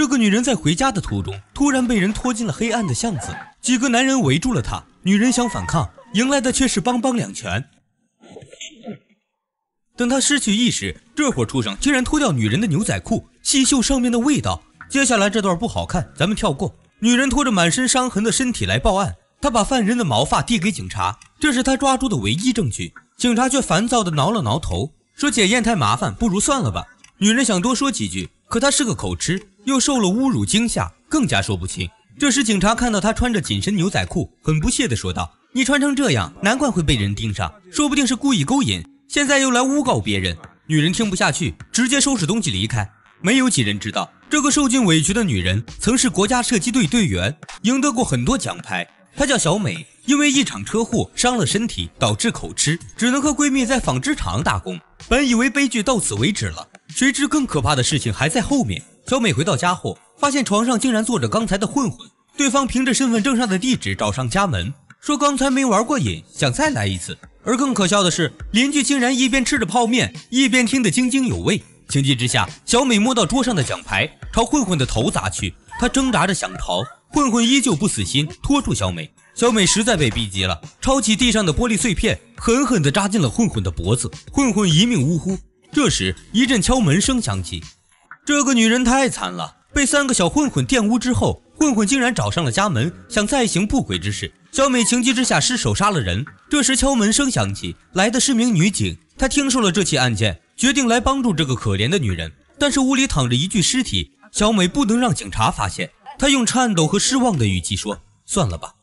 这个女人在回家的途中，突然被人拖进了黑暗的巷子，几个男人围住了她。女人想反抗，迎来的却是邦邦两拳。等她失去意识，这伙畜生竟然脱掉女人的牛仔裤，细嗅上面的味道。接下来这段不好看，咱们跳过。女人拖着满身伤痕的身体来报案，她把犯人的毛发递给警察，这是她抓住的唯一证据。警察却烦躁地挠了挠头，说检验太麻烦，不如算了吧。女人想多说几句，可她是个口吃，又受了侮辱惊吓，更加说不清。这时，警察看到她穿着紧身牛仔裤，很不屑地说道：“你穿成这样，难怪会被人盯上，说不定是故意勾引，现在又来诬告别人。”女人听不下去，直接收拾东西离开。没有几人知道，这个受尽委屈的女人曾是国家射击队队员，赢得过很多奖牌。她叫小美，因为一场车祸伤了身体，导致口吃，只能和闺蜜在纺织厂打工。本以为悲剧到此为止了。谁知更可怕的事情还在后面。小美回到家后，发现床上竟然坐着刚才的混混。对方凭着身份证上的地址找上家门，说刚才没玩过瘾，想再来一次。而更可笑的是，邻居竟然一边吃着泡面，一边听得津津有味。情急之下，小美摸到桌上的奖牌，朝混混的头砸去。她挣扎着想逃，混混依旧不死心，拖住小美。小美实在被逼急了，抄起地上的玻璃碎片，狠狠地扎进了混混的脖子。混混一命呜呼。这时，一阵敲门声响起。这个女人太惨了，被三个小混混玷污之后，混混竟然找上了家门，想再行不轨之事。小美情急之下失手杀了人。这时，敲门声响起，来的是名女警。她听说了这起案件，决定来帮助这个可怜的女人。但是屋里躺着一具尸体，小美不能让警察发现。她用颤抖和失望的语气说：“算了吧。”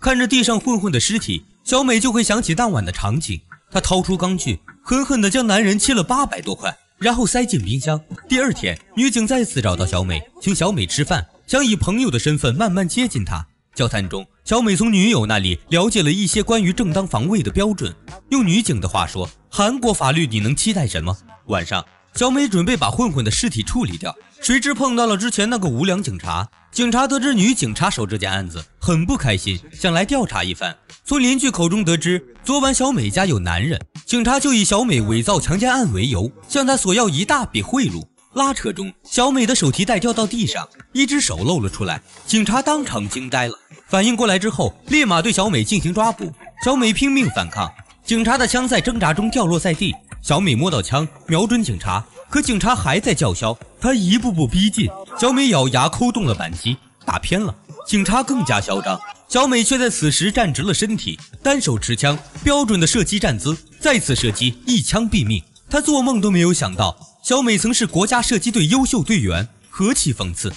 看着地上混混的尸体，小美就会想起当晚的场景。她掏出钢锯。狠狠地将男人切了八百多块，然后塞进冰箱。第二天，女警再次找到小美，请小美吃饭，想以朋友的身份慢慢接近她。交谈中，小美从女友那里了解了一些关于正当防卫的标准。用女警的话说，韩国法律你能期待什么？晚上，小美准备把混混的尸体处理掉，谁知碰到了之前那个无良警察。警察得知女警插手这件案子，很不开心，想来调查一番。从邻居口中得知，昨晚小美家有男人，警察就以小美伪造强奸案为由，向她索要一大笔贿赂。拉扯中，小美的手提袋掉到地上，一只手露了出来，警察当场惊呆了。反应过来之后，立马对小美进行抓捕。小美拼命反抗，警察的枪在挣扎中掉落在地。小美摸到枪，瞄准警察，可警察还在叫嚣。他一步步逼近，小美咬牙扣动了扳机，打偏了。警察更加嚣张。小美却在此时站直了身体，单手持枪，标准的射击站姿，再次射击，一枪毙命。她做梦都没有想到，小美曾是国家射击队优秀队员，何其讽刺！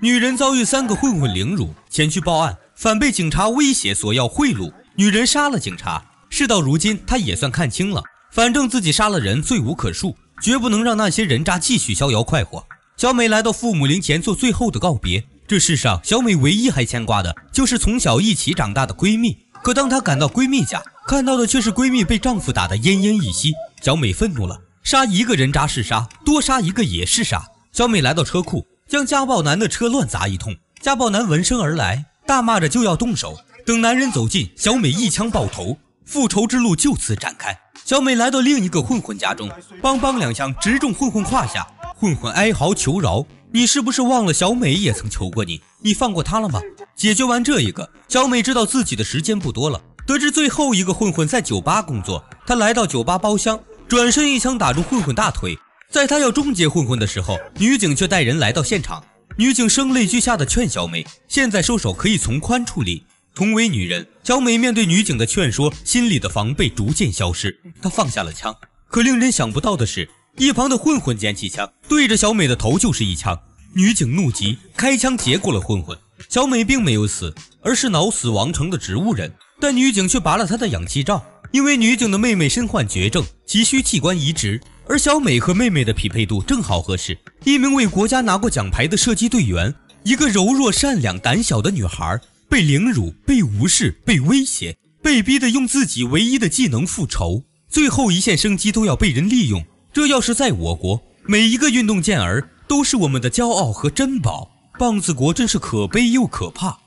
女人遭遇三个混混凌辱，前去报案，反被警察威胁索要贿赂。女人杀了警察。事到如今，她也算看清了，反正自己杀了人，罪无可恕，绝不能让那些人渣继续逍遥快活。小美来到父母灵前做最后的告别。这世上，小美唯一还牵挂的就是从小一起长大的闺蜜。可当她赶到闺蜜家，看到的却是闺蜜被丈夫打得奄奄一息。小美愤怒了，杀一个人渣是杀，多杀一个也是杀。小美来到车库，将家暴男的车乱砸一通。家暴男闻声而来，大骂着就要动手。等男人走近，小美一枪爆头，复仇之路就此展开。小美来到另一个混混家中，梆梆两枪直中混混胯下，混混哀嚎求饶。你是不是忘了小美也曾求过你？你放过她了吗？解决完这一个，小美知道自己的时间不多了。得知最后一个混混在酒吧工作，她来到酒吧包厢，转身一枪打中混混大腿。在她要终结混混的时候，女警却带人来到现场。女警声泪俱下的劝小美，现在收手可以从宽处理。同为女人，小美面对女警的劝说，心里的防备逐渐消失。她放下了枪，可令人想不到的是。一旁的混混捡起枪，对着小美的头就是一枪。女警怒极，开枪结果了混混。小美并没有死，而是脑死亡成的植物人。但女警却拔了她的氧气罩，因为女警的妹妹身患绝症，急需器官移植。而小美和妹妹的匹配度正好合适。一名为国家拿过奖牌的射击队员，一个柔弱、善良、胆小的女孩，被凌辱、被无视、被威胁，被逼的用自己唯一的技能复仇，最后一线生机都要被人利用。这要是在我国，每一个运动健儿都是我们的骄傲和珍宝。棒子国真是可悲又可怕。